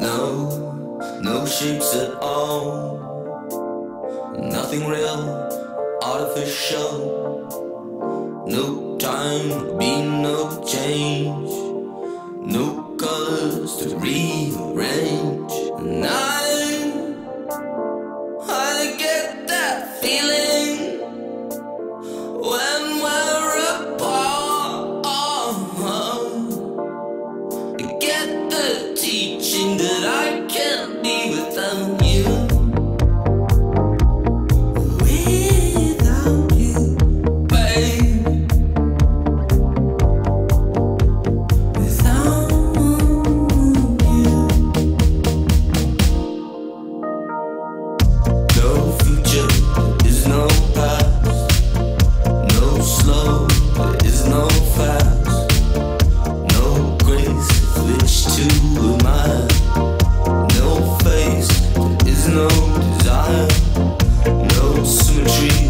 No, no shapes at all. Nothing real, artificial. No time, be no change. No colors to rearrange. And I, I get that feeling when no desire, no symmetry.